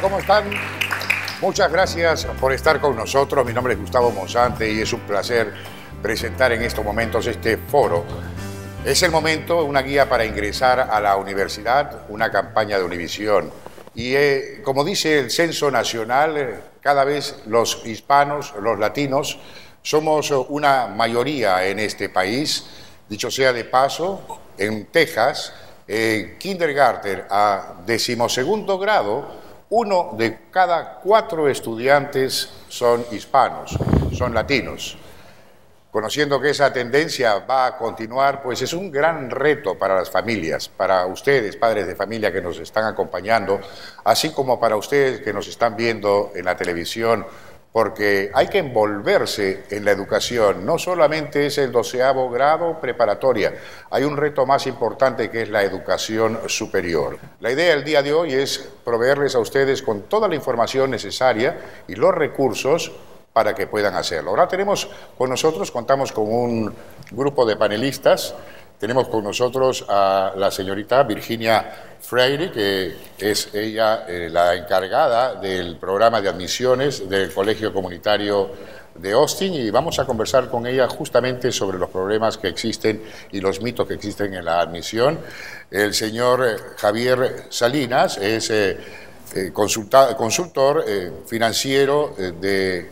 ¿cómo están? Muchas gracias por estar con nosotros. Mi nombre es Gustavo Monsante y es un placer presentar en estos momentos este foro. Es el momento, una guía para ingresar a la universidad, una campaña de Univisión. Y eh, como dice el Censo Nacional, eh, cada vez los hispanos, los latinos, somos una mayoría en este país. Dicho sea de paso, en Texas, en kindergarten a decimosegundo grado, uno de cada cuatro estudiantes son hispanos, son latinos. Conociendo que esa tendencia va a continuar, pues es un gran reto para las familias, para ustedes, padres de familia que nos están acompañando, así como para ustedes que nos están viendo en la televisión porque hay que envolverse en la educación. No solamente es el doceavo grado preparatoria, hay un reto más importante que es la educación superior. La idea del día de hoy es proveerles a ustedes con toda la información necesaria y los recursos para que puedan hacerlo. Ahora tenemos con nosotros, contamos con un grupo de panelistas tenemos con nosotros a la señorita Virginia Freire, que es ella eh, la encargada del programa de admisiones del Colegio Comunitario de Austin y vamos a conversar con ella justamente sobre los problemas que existen y los mitos que existen en la admisión. El señor eh, Javier Salinas es eh, consultor financiero de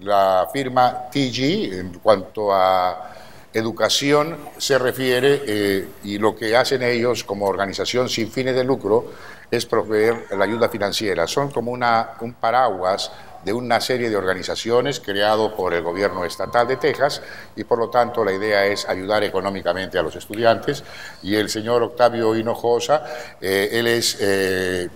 la firma TG en cuanto a educación se refiere eh, y lo que hacen ellos como organización sin fines de lucro es proveer la ayuda financiera. Son como una, un paraguas de una serie de organizaciones creado por el gobierno estatal de Texas y por lo tanto la idea es ayudar económicamente a los estudiantes y el señor Octavio Hinojosa, eh, él es eh,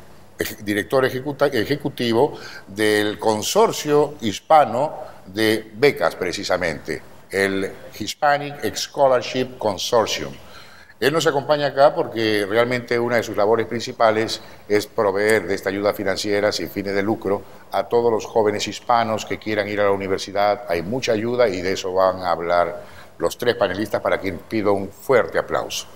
director ejecutivo del consorcio hispano de becas precisamente el Hispanic Scholarship Consortium. Él nos acompaña acá porque realmente una de sus labores principales es proveer de esta ayuda financiera sin fines de lucro a todos los jóvenes hispanos que quieran ir a la universidad. Hay mucha ayuda y de eso van a hablar los tres panelistas para quien pido un fuerte aplauso.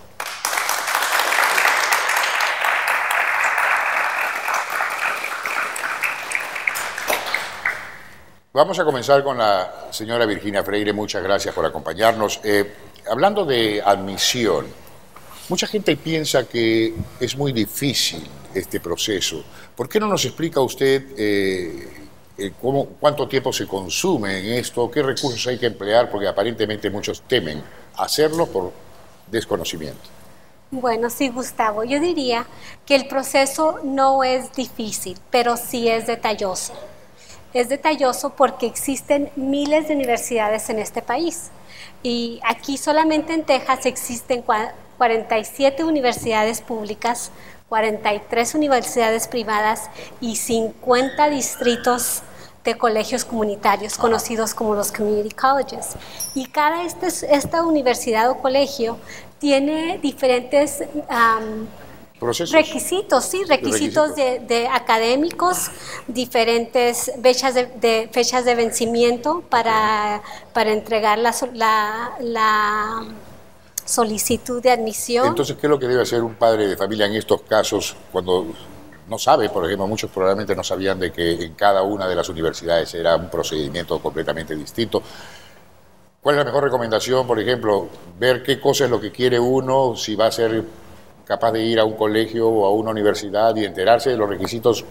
Vamos a comenzar con la señora Virginia Freire. Muchas gracias por acompañarnos. Eh, hablando de admisión, mucha gente piensa que es muy difícil este proceso. ¿Por qué no nos explica usted eh, eh, cuánto tiempo se consume en esto, qué recursos hay que emplear? Porque aparentemente muchos temen hacerlo por desconocimiento. Bueno, sí, Gustavo, yo diría que el proceso no es difícil, pero sí es detalloso es detalloso porque existen miles de universidades en este país. Y aquí solamente en Texas existen 47 universidades públicas, 43 universidades privadas y 50 distritos de colegios comunitarios conocidos como los community colleges. Y cada este, esta universidad o colegio tiene diferentes Requisitos, sí, requisitos, De, académicos, diferentes fechas de, fechas de vencimiento para, para entregar la, la, solicitud de admisión. Entonces, ¿qué es lo que debe hacer un padre de familia en estos casos cuando no sabe, por ejemplo, muchos probablemente no sabían de que en cada una de las universidades era un procedimiento completamente distinto? ¿Cuál es la mejor recomendación, por ejemplo, ver qué cosa es lo que quiere uno, si va a ser capaz de ir a un colegio o a una universidad y enterarse de los requisitos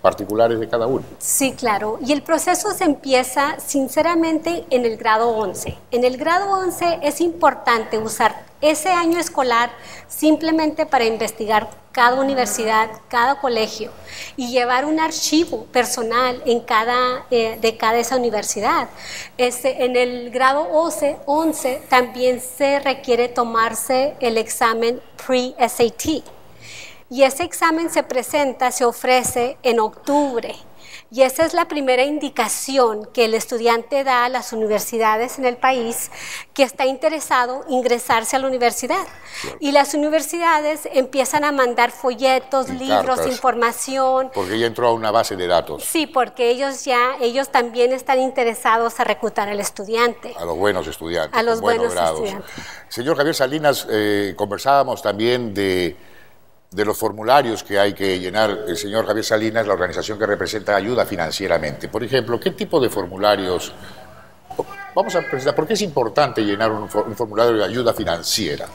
particulares de cada uno. Sí, claro. Y el proceso se empieza sinceramente en el grado 11. En el grado 11 es importante usar ese año escolar simplemente para investigar cada universidad, cada colegio y llevar un archivo personal en cada, eh, de cada esa universidad. Este, en el grado 11, 11 también se requiere tomarse el examen pre-SAT y ese examen se presenta, se ofrece en octubre. Y esa es la primera indicación que el estudiante da a las universidades en el país que está interesado en ingresarse a la universidad. Y las universidades empiezan a mandar folletos, libros, información. Porque ya entró a una base de datos. Sí, porque ellos ya, ellos también están interesados a reclutar al estudiante. A los buenos estudiantes. A los buenos estudiantes. Señor Javier Salinas, eh, conversábamos también de de los formularios que hay que llenar el señor Javier Salinas, la organización que representa ayuda financieramente. Por ejemplo, ¿qué tipo de formularios? Vamos a presentar, ¿por qué es importante llenar un, formulario de ayuda financiera?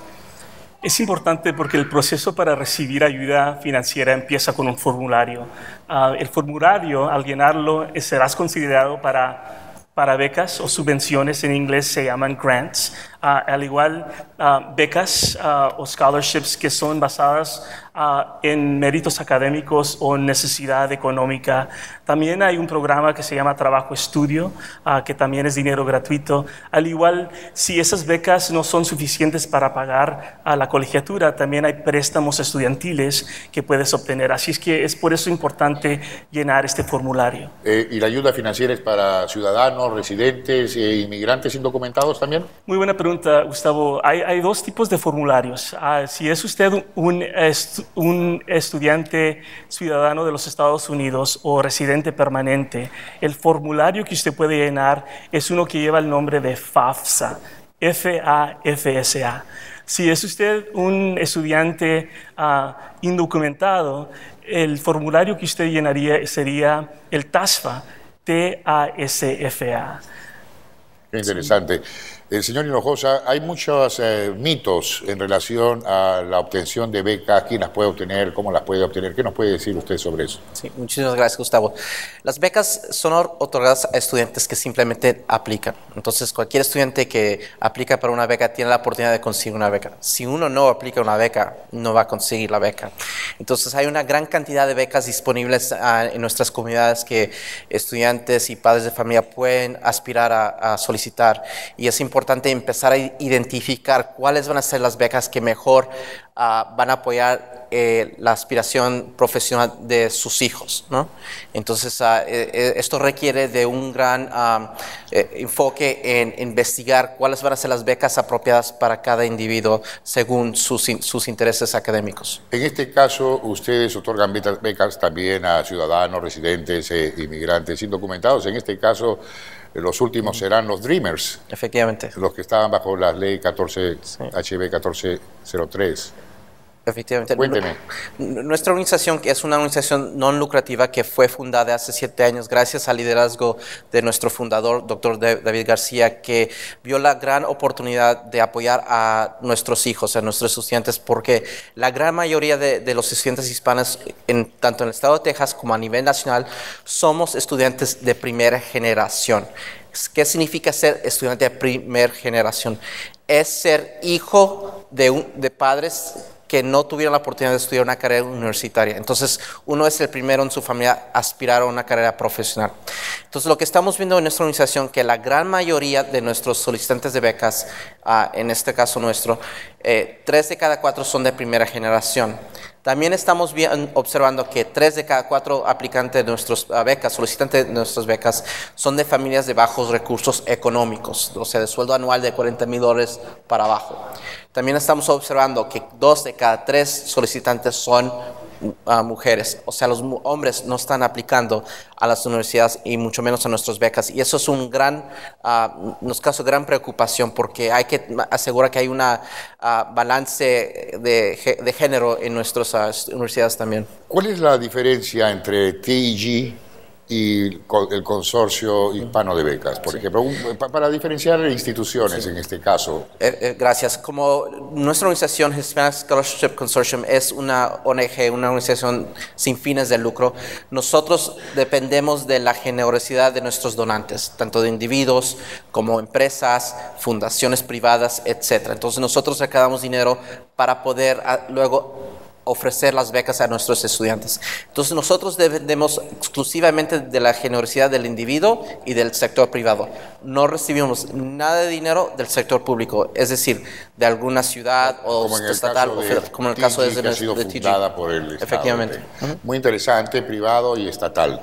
Es importante porque el proceso para recibir ayuda financiera empieza con un formulario. Ah, el formulario, al llenarlo, serás considerado para, para becas o subvenciones, en inglés se llaman grants. Ah, al igual ah, becas ah, o scholarships que son basadas en méritos académicos o necesidad económica. También hay un programa que se llama Trabajo Estudio, que también es dinero gratuito. Al igual, si esas becas no son suficientes para pagar a la colegiatura, también hay préstamos estudiantiles que puedes obtener. Así es que es por eso importante llenar este formulario. Eh, ¿Y la ayuda financiera es para ciudadanos, residentes e inmigrantes indocumentados también? Muy buena pregunta Gustavo. Hay, dos tipos de formularios. Ah, si es usted un, estudiante ciudadano de los Estados Unidos o residente permanente, el formulario que usted puede llenar es uno que lleva el nombre de FAFSA, F-A-F-S-A. Si es usted un estudiante ah, indocumentado, el formulario que usted llenaría sería el TASFA, T-A-S-F-A. Qué interesante. El señor Hinojosa, hay muchos eh, mitos en relación a la obtención de becas, quién las puede obtener, cómo las puede obtener. ¿Qué nos puede decir usted sobre eso? Sí, muchísimas gracias, Gustavo. Las becas son otorgadas a estudiantes que simplemente aplican. Entonces, cualquier estudiante que aplica para una beca tiene la oportunidad de conseguir una beca. Si uno no aplica una beca, no va a conseguir la beca. Entonces, hay una gran cantidad de becas disponibles ah, en nuestras comunidades que estudiantes y padres de familia pueden aspirar a, a solicitar. Y es importante importante empezar a identificar cuáles van a ser las becas que mejor ah, van a apoyar eh, la aspiración profesional de sus hijos. ¿no? Entonces, ah, eh, eh, esto requiere de un gran ah, enfoque en investigar cuáles van a ser las becas apropiadas para cada individuo según sus, sus intereses académicos. En este caso, ustedes otorgan becas también a ciudadanos, residentes, inmigrantes indocumentados. En este caso, los últimos serán los Dreamers. Efectivamente. Los que estaban bajo la ley 14, HB 1403. Efectivamente. Cuénteme. Nuestra organización, que es una organización no lucrativa que fue fundada hace siete años gracias al liderazgo de nuestro fundador, doctor David García, que vio la gran oportunidad de apoyar a nuestros hijos, a nuestros estudiantes, porque la gran mayoría de, los estudiantes hispanos, en, tanto en el estado de Texas como a nivel nacional, somos estudiantes de primera generación. ¿Qué significa ser estudiante de primera generación? Es ser hijo de, de padres que no tuvieron la oportunidad de estudiar una carrera universitaria. Entonces, uno es el primero en su familia a aspirar a una carrera profesional. Entonces, lo que estamos viendo en nuestra organización, que la gran mayoría de nuestros solicitantes de becas, ah, en este caso nuestro, eh, tres de cada cuatro son de primera generación. También estamos observando que tres de cada cuatro aplicantes de nuestras becas, solicitantes de nuestras becas, son de familias de bajos recursos económicos, o sea, de sueldo anual de 40 mil dólares para abajo. También estamos observando que dos de cada tres solicitantes son uh, mujeres, o sea, los hombres no están aplicando a las universidades y mucho menos a nuestras becas. Y eso es un gran, uh, nos causa gran preocupación porque hay que asegurar que hay un uh, balance de, de, género en nuestras universidades también. ¿Cuál es la diferencia entre TIG y el consorcio hispano de becas, por ejemplo, para diferenciar instituciones en este caso. Eh, eh, gracias. Como nuestra organización Hispanic Scholarship Consortium es una ONG, una organización sin fines de lucro, nosotros dependemos de la generosidad de nuestros donantes, tanto de individuos como empresas, fundaciones privadas, etc. Entonces nosotros recaudamos dinero para poder ah, luego ofrecer las becas a nuestros estudiantes. Entonces nosotros dependemos exclusivamente de la generosidad del individuo y del sector privado. No recibimos nada de dinero del sector público, es decir, de alguna ciudad o estatal, como en el caso de, que ha sido fundada por el Estado. Efectivamente. Muy interesante, privado y estatal.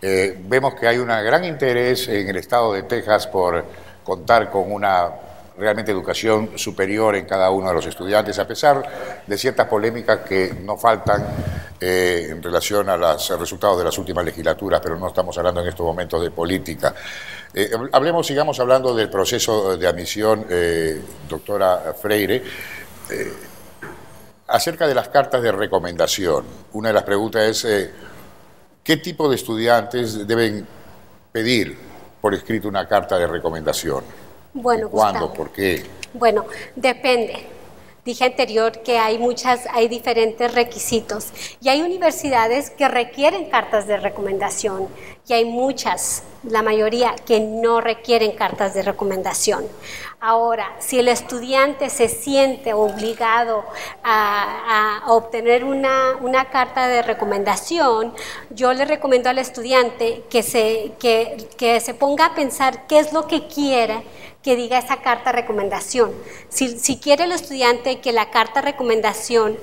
Eh, vemos que hay un gran interés en el estado de Texas por contar con una realmente educación superior en cada uno de los estudiantes, a pesar de ciertas polémicas que no faltan eh, en relación a los resultados de las últimas legislaturas, pero no estamos hablando en estos momentos de política. Eh, hablemos, sigamos hablando del proceso de admisión, eh, doctora Freire. acerca de las cartas de recomendación, una de las preguntas es, eh, ¿qué tipo de estudiantes deben pedir por escrito una carta de recomendación? Bueno, ¿Cuándo? Gustavo. ¿Por qué? Bueno, depende. Dije anterior que hay muchas, hay diferentes requisitos y hay universidades que requieren cartas de recomendación y hay muchas, la mayoría, que no requieren cartas de recomendación. Ahora, si el estudiante se siente obligado a, a obtener una, una carta de recomendación, yo le recomiendo al estudiante que se, que, que se ponga a pensar qué es lo que quiere que diga esa carta recomendación. Si, quiere el estudiante que la carta recomendación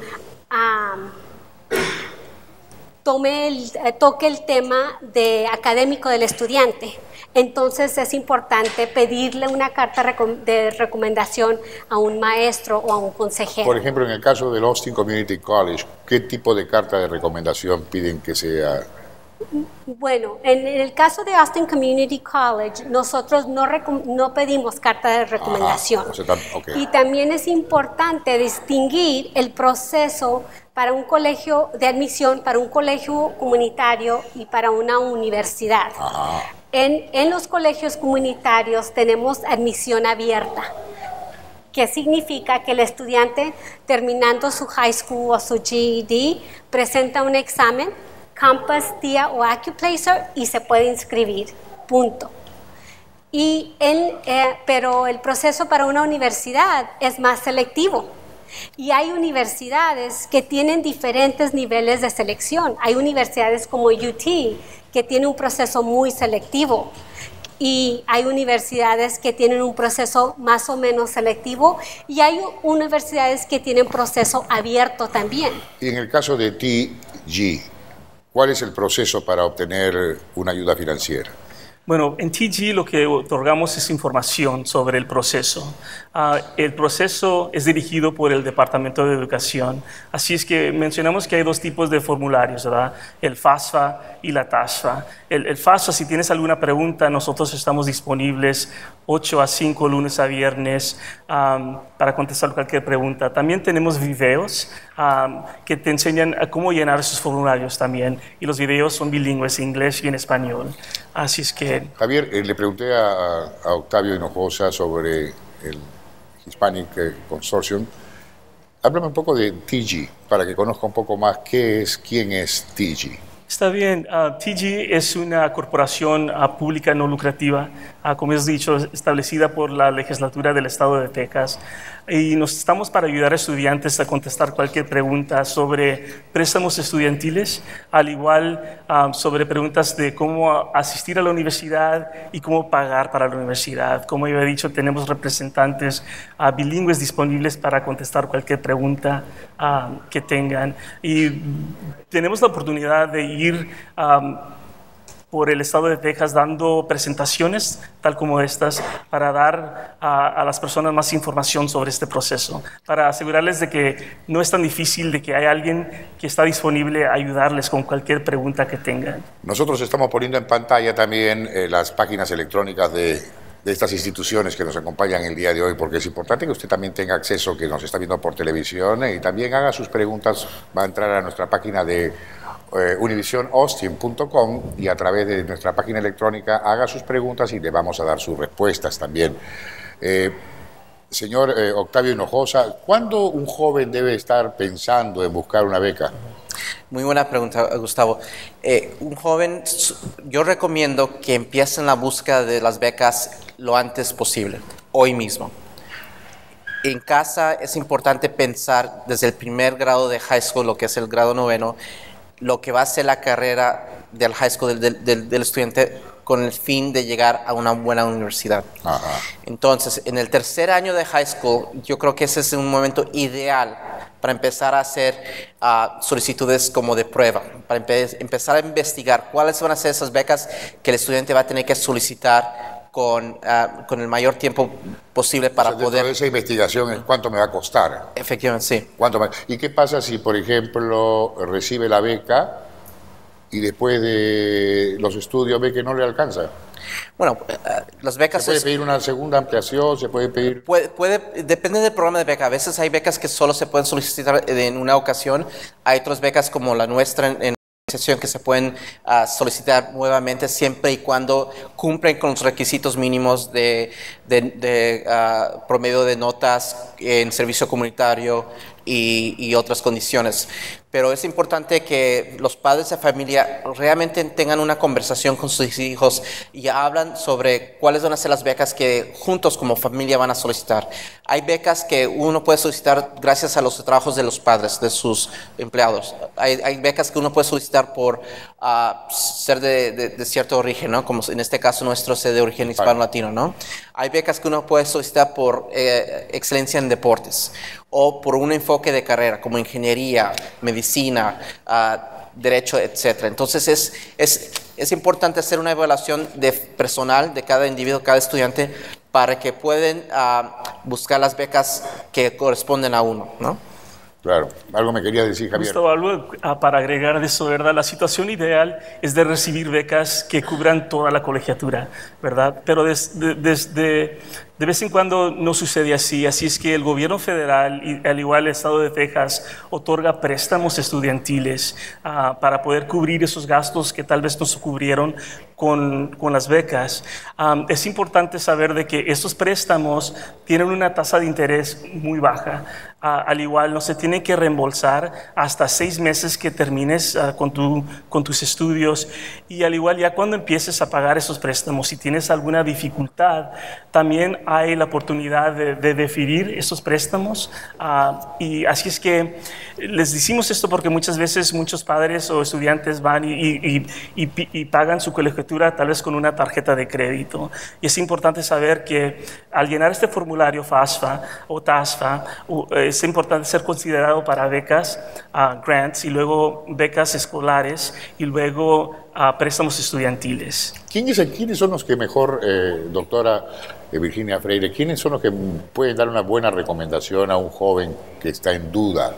tome eh, toque el tema de académico del estudiante, entonces es importante pedirle una carta de recomendación a un maestro o a un consejero. Por ejemplo, en el caso del Austin Community College, ¿qué tipo de carta de recomendación piden que sea? Bueno, en el caso de Austin Community College, nosotros no, no pedimos carta de recomendación. o sea, tam- ok. Y también es importante distinguir el proceso para un colegio de admisión, para un colegio comunitario y para una universidad. En, en los colegios comunitarios tenemos admisión abierta que significa que el estudiante terminando su high school o su GED presenta un examen, Compass, TIA o Accuplacer y se puede inscribir. Punto. Y eh, pero el proceso para una universidad es más selectivo. Y hay universidades que tienen diferentes niveles de selección. Hay universidades como UT que tiene un proceso muy selectivo y hay universidades que tienen un proceso más o menos selectivo y hay universidades que tienen proceso abierto también. Y en el caso de TG, ¿cuál es el proceso para obtener una ayuda financiera? Bueno, en TG lo que otorgamos es información sobre el proceso. Ah, el proceso es dirigido por el Departamento de Educación. Así es que mencionamos que hay dos tipos de formularios, ¿verdad? El FASFA y la TASFA. El, el si tienes alguna pregunta, nosotros estamos disponibles 8 a 5 lunes a viernes am, para contestar cualquier pregunta. También tenemos videos am, que te enseñan a cómo llenar esos formularios también. Y los videos son bilingües, en inglés y en español. Así es que Javier, eh, le pregunté a, a Octavio Hinojosa sobre el Hispanic eh, Consortium. Háblame un poco de TG, para que conozca un poco más qué es, quién es TG. Está bien. ah, TG es una corporación ah, pública no lucrativa, ah, como has dicho, establecida por la legislatura del estado de Texas. Y nos estamos para ayudar a estudiantes a contestar cualquier pregunta sobre préstamos estudiantiles, al igual ah, sobre preguntas de cómo asistir a la universidad y cómo pagar para la universidad. Como yo he dicho, tenemos representantes ah, bilingües disponibles para contestar cualquier pregunta ah, que tengan. Y tenemos la oportunidad de ir am, por el estado de Texas dando presentaciones tal como estas para dar a, a las personas más información sobre este proceso, para asegurarles de que no es tan difícil, de que hay alguien que está disponible a ayudarles con cualquier pregunta que tengan. Nosotros estamos poniendo en pantalla también eh, las páginas electrónicas de, de estas instituciones que nos acompañan el día de hoy, porque es importante que usted también tenga acceso, que nos está viendo por televisión, eh, y también haga sus preguntas. Va a entrar a nuestra página de eh, univisionaustin.com y a través de nuestra página electrónica haga sus preguntas y le vamos a dar sus respuestas también. Eh, señor eh, Octavio Hinojosa, ¿cuándo un joven debe estar pensando en buscar una beca? Muy buena pregunta, Gustavo. Eh, un joven, yo recomiendo que empiecen la búsqueda de las becas lo antes posible, hoy mismo. En casa es importante pensar desde el primer grado de high school, lo que es el grado noveno, lo que va a ser la carrera del high school del, del- estudiante con el fin de llegar a una buena universidad. Ajá. Entonces, en el tercer año de high school, yo creo que ese es un momento ideal para empezar a hacer ah, solicitudes como de prueba, para empe- empezar a investigar cuáles van a ser esas becas que el estudiante va a tener que solicitar con, ah, con el mayor tiempo posible para O sea, poder... de esa investigación, es ¿cuánto me va a costar? Efectivamente, sí. ¿Cuánto me- ¿Y qué pasa si, por ejemplo, recibe la beca y después de los estudios ve que no le alcanza? Bueno, eh, las becas... ¿Se puede es- pedir una segunda ampliación? ¿Se puede pedir...? Puede, puede- depende del programa de beca. A veces hay becas que solo se pueden solicitar en una ocasión. Hay otras becas como la nuestra en, en que se pueden ah, solicitar nuevamente siempre y cuando cumplen con los requisitos mínimos de, ah, promedio de notas en servicio comunitario y, y otras condiciones. Pero es importante que los padres de familia realmente tengan una conversación con sus hijos y hablan sobre cuáles van a ser las becas que juntos como familia van a solicitar. Hay becas que uno puede solicitar gracias a los trabajos de los padres, de sus empleados. Hay, hay becas que uno puede solicitar por ah, ser de, de- de cierto origen, ¿no? Como en este caso nuestro ser de origen hispano-latino, ¿no? Hay becas que uno puede solicitar por eh, excelencia en deportes o por un enfoque de carrera como ingeniería, medicina, ah, derecho, etc. Entonces es, es, es importante hacer una evaluación de personal de cada individuo, cada estudiante, para que puedan ah, buscar las becas que corresponden a uno, ¿no? Claro. Algo me quería decir, Javier. Gustavo, algo ah, para agregar de eso, ¿verdad? La situación ideal es de recibir becas que cubran toda la colegiatura, ¿verdad? Pero des- de, desde- de vez en cuando no sucede así, así es que el gobierno federal, al igual el estado de Texas, otorga préstamos estudiantiles ah, para poder cubrir esos gastos que tal vez no se cubrieron con, con las becas. Am, es importante saber de que estos préstamos tienen una tasa de interés muy baja. Al igual, no se tiene que reembolsar hasta seis meses que termines ah, con, tu, con tus estudios. Y al igual, ya cuando empieces a pagar esos préstamos, si tienes alguna dificultad, también hay la oportunidad de, de deferir esos préstamos. Ah, y así es que les decimos esto porque muchas veces muchos padres o estudiantes van y, pagan su colegiatura tal vez con una tarjeta de crédito. Y es importante saber que al llenar este formulario FASFA o TASFA, es importante ser considerado para becas, ah, grants y luego becas escolares y luego ah, préstamos estudiantiles. ¿Quién es el- ¿Quiénes son los que mejor, eh, doctora eh, Virginia Freire, quiénes son los que pueden dar una buena recomendación a un joven que está en duda?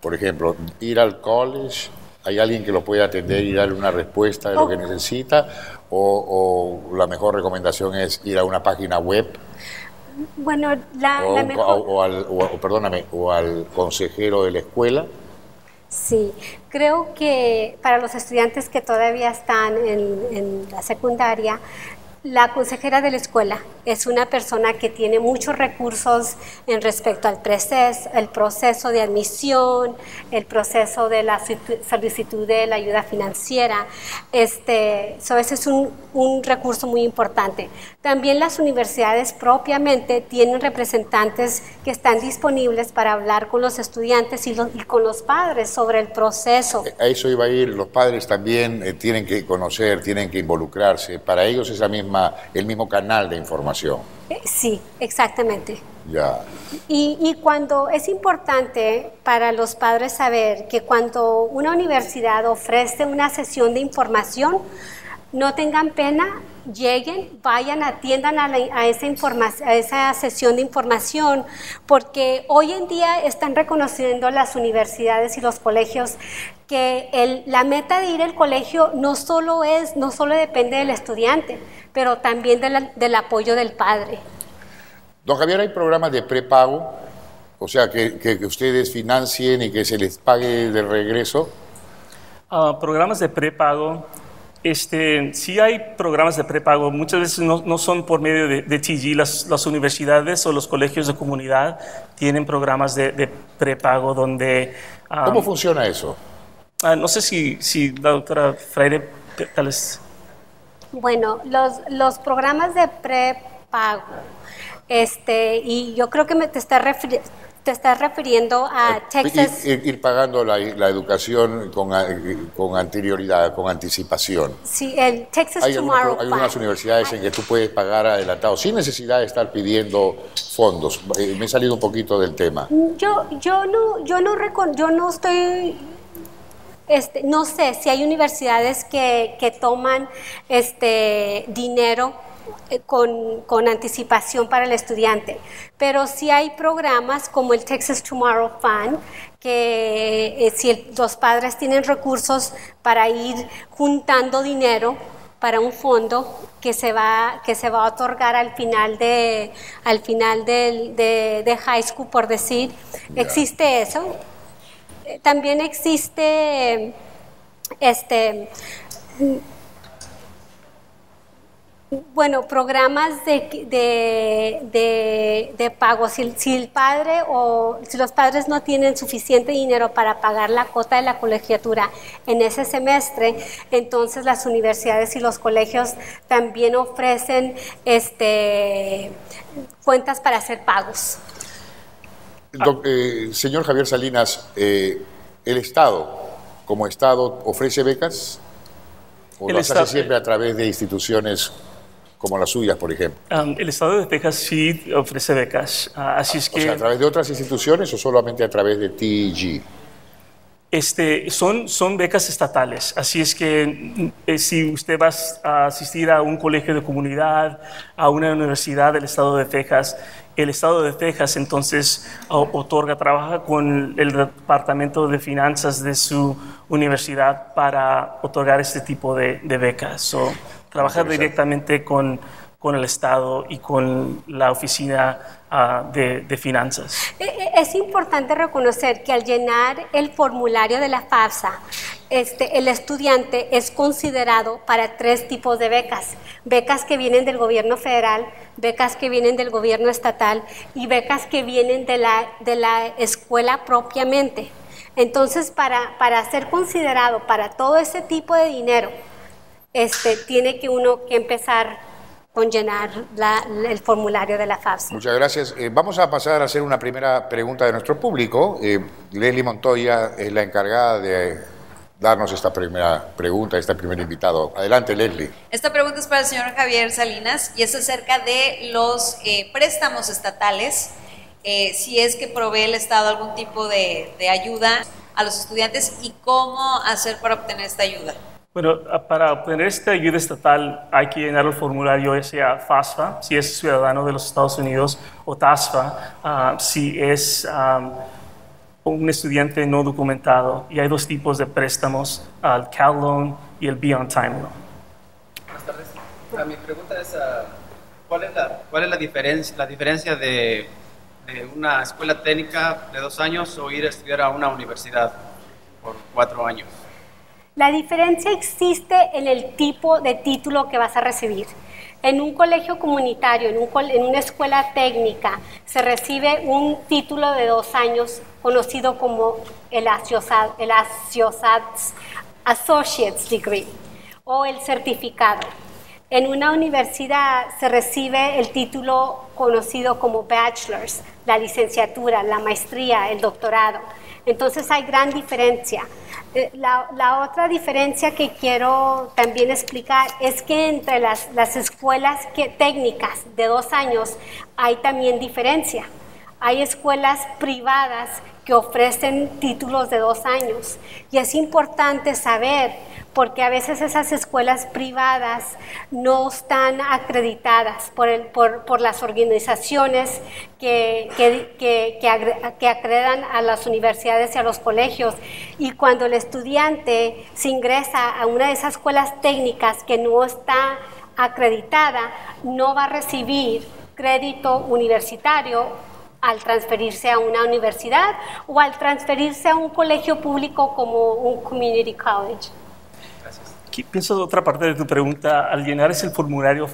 Por ejemplo, ir al college, ¿hay alguien que lo puede atender y darle una respuesta de lo Oh. que necesita? O, o la mejor recomendación es ir a una página web? Bueno, la, o, la mejor... o- o al, o- o, perdóname, o al consejero de la escuela? Sí, creo que para los estudiantes que todavía están en, en la secundaria, la consejera de la escuela es una persona que tiene muchos recursos en respecto al proceso, el proceso de admisión, el proceso de la solicitud de la ayuda financiera. Este, so ese es un, recurso muy importante. También las universidades propiamente tienen representantes que están disponibles para hablar con los estudiantes y, los- y con los padres sobre el proceso. A eso iba a ir, los padres también eh, tienen que conocer, tienen que involucrarse. Para ellos es la misma, el mismo canal de información. Eh, Sí, exactamente. Ya. Y, y cuando es importante para los padres saber que cuando una universidad ofrece una sesión de información, no tengan pena, lleguen, vayan, atiendan a, la- a esa, a esa sesión de información, porque hoy en día están reconociendo las universidades y los colegios que el- la meta de ir al colegio no solo es, no solo depende del estudiante, pero también de la- del apoyo del padre. Don Javier, ¿hay programas de prepago? O sea, que, que- que ustedes financien y que se les pague de regreso. Ah, programas de prepago. Este, sí hay programas de prepago, muchas veces no, no son por medio de, de TG, las, las universidades o los colegios de comunidad tienen programas de, de prepago donde... ah, ¿Cómo funciona eso? Ah, no sé si, si la doctora Freire tal vez... Bueno, los, los programas de prepago, este, y yo creo que me te estás refiri- te estás refiriendo a Texas. Ir, ir- pagando la, la educación con, a- con anterioridad, con anticipación. Sí, el Texas Hay, algunas, Tomorrow hay unas Fund. universidades en que tú puedes pagar adelantado sin necesidad de estar pidiendo fondos. Eh, Me he salido un poquito del tema. Yo, yo no, yo no yo no estoy, este, no sé si hay universidades que, que toman este dinero eh, con, con anticipación para el estudiante, pero sí hay programas como el Texas Tomorrow Fund que eh, si el- los padres tienen recursos para ir juntando dinero para un fondo que se va, que se va a otorgar al final de, al final del- de, de high school, por decir. Existe eso. También existe este bueno, programas de, de, de, de pago. Si, si el padre o si los padres no tienen suficiente dinero para pagar la cuota de la colegiatura en ese semestre, entonces las universidades y los colegios también ofrecen este, cuentas para hacer pagos. Doc- eh, señor Javier Salinas, eh, ¿el Estado, como Estado, ofrece becas? ¿O El las Estado- hace siempre a través de instituciones como las suyas, por ejemplo? Um, el estado de Texas sí ofrece becas, ah, así es O que sea, ¿a través de otras instituciones o solamente a través de TG? este, son, son becas estatales, así es que mm, eh, si usted va a asistir a un colegio de comunidad, a una universidad del estado de Texas, el estado de Texas entonces otorga, trabaja con el departamento de finanzas de su universidad para otorgar este tipo de, de becas. O trabaja directamente con, con el estado y con la oficina ah, de, de finanzas. Eh, eh, Es importante reconocer que al llenar el formulario de la FAFSA, este, el estudiante es considerado para tres tipos de becas. Becas que vienen del gobierno federal, becas que vienen del gobierno estatal y becas que vienen de la, de la escuela propiamente. Entonces, para, ser considerado para todo ese tipo de dinero, este, tiene que uno que empezar con llenar la- el formulario de la FAFSA. Muchas gracias. Eh, vamos a pasar a hacer una primera pregunta de nuestro público. Eh, Leslie Montoya es la encargada de darnos esta primera pregunta, este primer invitado. Adelante, Leslie. Esta pregunta es para el señor Javier Salinas y es acerca de los eh, préstamos estatales. eh, si es que provee el Estado algún tipo de, de ayuda a los estudiantes y cómo hacer para obtener esta ayuda. Bueno, para obtener esta ayuda estatal hay que llenar el formulario, sea FASFA, si es ciudadano de los Estados Unidos, o TASFA, ah, si es ah, un estudiante no documentado. Y hay dos tipos de préstamos, el Cal Loan y el Beyond Time Loan. Buenas tardes. Ah, mi pregunta es, ah, ¿cuál es la, cuál es la diferencia, la diferencia de, de una escuela técnica de dos años o ir a estudiar a una universidad por cuatro años? La diferencia existe en el tipo de título que vas a recibir. En un colegio comunitario, en, una escuela técnica, se recibe un título de dos años conocido como el, Associate- el Associate's Degree o el certificado. En una universidad se recibe el título conocido como bachelor's, la licenciatura, la maestría, el doctorado. Entonces hay gran diferencia. Eh, La, la otra diferencia que quiero también explicar es que entre las, las escuelas que, técnicas de dos años hay también diferencia. Hay escuelas privadas que ofrecen títulos de dos años y es importante saber porque a veces esas escuelas privadas no están acreditadas por, las organizaciones que, que, que, acreditan a las universidades y a los colegios. Y cuando el estudiante se ingresa a una de esas escuelas técnicas que no está acreditada, no va a recibir crédito universitario al transferirse a una universidad o al transferirse a un colegio público como un community college. Aquí Pienso otra parte de tu pregunta. Al llenar ese formulario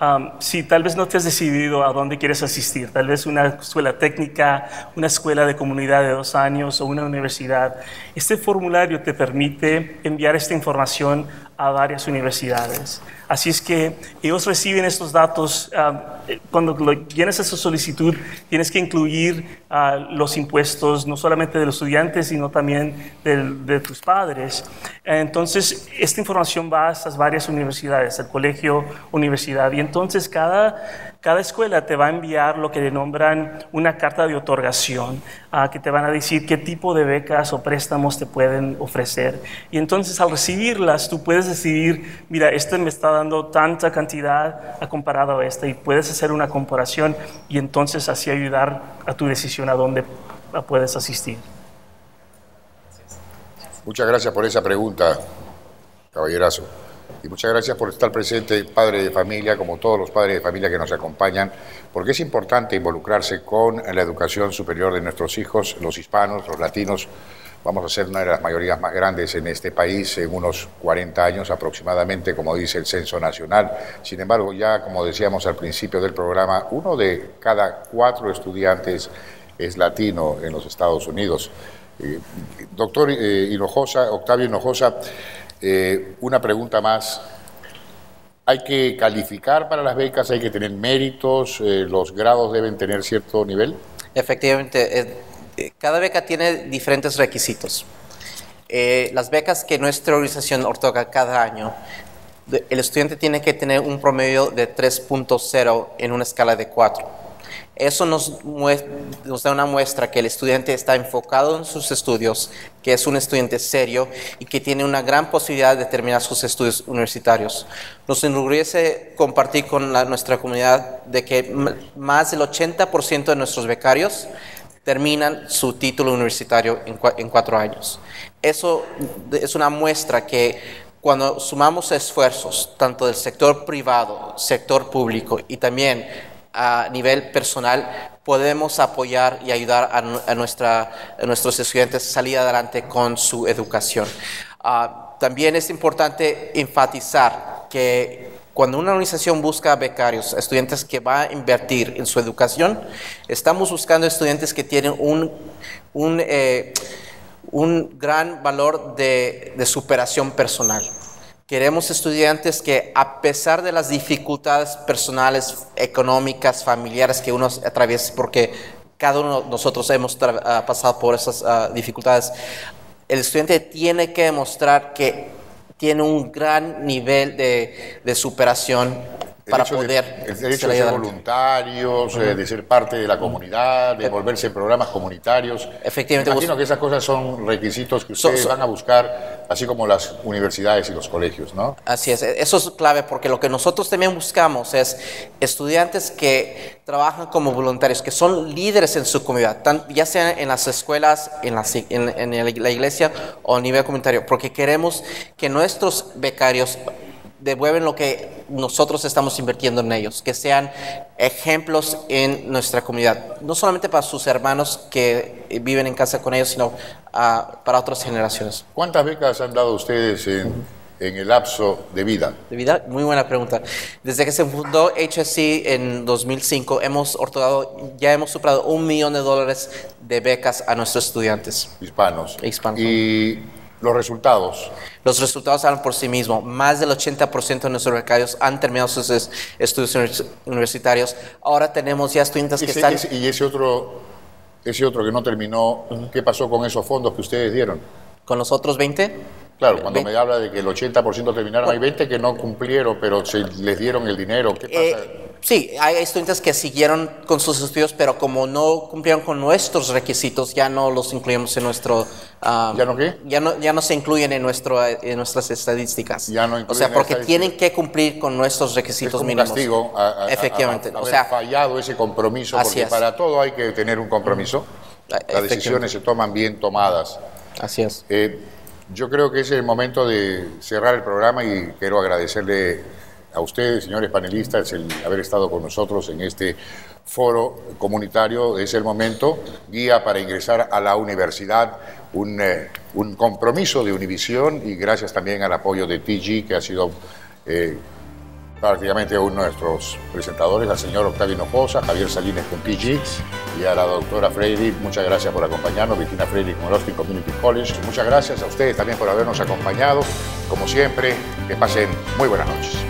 um, si tal vez no te has decidido a dónde quieres asistir, tal vez una escuela técnica, una escuela de comunidad de dos años o una universidad, este formulario te permite enviar esta información a varias universidades. Así es que ellos reciben estos datos. eh, cuando llenas esa solicitud, tienes que incluir ah, los impuestos, no solamente de los estudiantes, sino también del- de tus padres. Entonces, esta información va a estas varias universidades, el colegio, universidad, y entonces cada, cada escuela te va a enviar lo que denominan una carta de otorgación, ah, que te van a decir qué tipo de becas o préstamos te pueden ofrecer. Y entonces, al recibirlas, tú puedes decidir, mira, este me está dando tanta cantidad a comparado a esta, y puedes hacer una comparación y entonces así ayudar a tu decisión a dónde puedes asistir. Muchas gracias por esa pregunta, caballerazo. Y muchas gracias por estar presente, padre de familia, como todos los padres de familia que nos acompañan, porque es importante involucrarse con la educación superior de nuestros hijos, los hispanos, los latinos. Vamos a ser una de las mayorías más grandes en este país en unos 40 años aproximadamente, como dice el Censo Nacional. Sin embargo, ya como decíamos al principio del programa, uno de cada cuatro estudiantes es latino en los Estados Unidos. Eh, doctor eh, Hinojosa, Octavio Hinojosa, eh, una pregunta más. ¿Hay que calificar para las becas? ¿Hay que tener méritos? Eh, ¿Los grados deben tener cierto nivel? Efectivamente, eh, eh, cada beca tiene diferentes requisitos. Las becas que nuestra organización otorga cada año, el estudiante tiene que tener un promedio de 3.0 en una escala de 4. Eso nos, da una muestra que el estudiante está enfocado en sus estudios, que es un estudiante serio y que tiene una gran posibilidad de terminar sus estudios universitarios. Nos enorgullece compartir con nuestra comunidad de que más del 80% de nuestros becarios terminan su título universitario en, cua- en cuatro años. Eso es una muestra que cuando sumamos esfuerzos, tanto del sector privado, sector público y también a nivel personal, podemos apoyar y ayudar a, nu- a nuestra, nuestros estudiantes a salir adelante con su educación. Ah, también es importante enfatizar que cuando una organización busca becarios, estudiantes que va a invertir en su educación, estamos buscando estudiantes que tienen un, un, eh, un gran valor de, de superación personal. Queremos estudiantes que a pesar de las dificultades personales, económicas, familiares que uno atraviesa, porque cada uno de nosotros hemos ah, pasado por esas ah, dificultades, el estudiante tiene que demostrar que tiene un gran nivel de, de superación El para hecho de- poder el derecho de ser voluntarios, eh, de ser parte de la comunidad, de volverse en programas comunitarios. Efectivamente, Imagino vos- que esas cosas son requisitos que So- ustedes so- van a buscar, así como las universidades y los colegios, ¿no? Así es, eso es clave porque lo que nosotros también buscamos es estudiantes que trabajan como voluntarios, que son líderes en su comunidad, ya sea en las escuelas, en la, en, en la iglesia o a nivel comunitario, porque queremos que nuestros becarios devuelven lo que nosotros estamos invirtiendo en ellos, que sean ejemplos en nuestra comunidad, no solamente para sus hermanos que viven en casa con ellos, sino ah, para otras generaciones. ¿Cuántas becas han dado ustedes en, en el lapso de vida? De vida, muy buena pregunta. Desde que se fundó HSC en 2005, hemos otorgado, ya hemos superado un millón de dólares de becas a nuestros estudiantes. Hispanos. Hispanos. Y los resultados. Los resultados hablan por sí mismos. Más del 80% de nuestros becarios han terminado sus es- estudios univers- universitarios. Ahora tenemos ya estudiantes que Ese- están... ese- y ese otro, ese otro que no terminó, ¿qué pasó con esos fondos que ustedes dieron? Con los otros 20, Claro, cuando me habla de que el 80% terminaron, hay 20 que no cumplieron, pero se les dieron el dinero. ¿Qué pasa? Eh, sí, hay estudiantes que siguieron con sus estudios, pero como no cumplieron con nuestros requisitos, ya no los incluimos en nuestro... ah, ¿Ya no qué? Ya no, ya no se incluyen en, nuestro, en nuestras estadísticas. Ya no O incluyen sea, en porque tienen que cumplir con nuestros es requisitos como un mínimos. castigo a, a- a- Efectivamente. a- o sea, fallado ese compromiso, porque es. para todo hay que tener un compromiso. Ah, Las decisiones se toman bien tomadas. así es. Eh, yo creo que es el momento de cerrar el programa y quiero agradecerle a ustedes, señores panelistas, el haber estado con nosotros en este foro comunitario. Es el momento, guía para ingresar a la universidad, un, eh, un compromiso de Univisión y gracias también al apoyo de TG, que ha sido eh, prácticamente uno de nuestros presentadores, al señor Octavio Hinojosa, Javier Salinas con TG y a la doctora Freire. Muchas gracias por acompañarnos, Virginia Freire con el Austin Community College. Muchas gracias a ustedes también por habernos acompañado. Como siempre, que pasen muy buenas noches.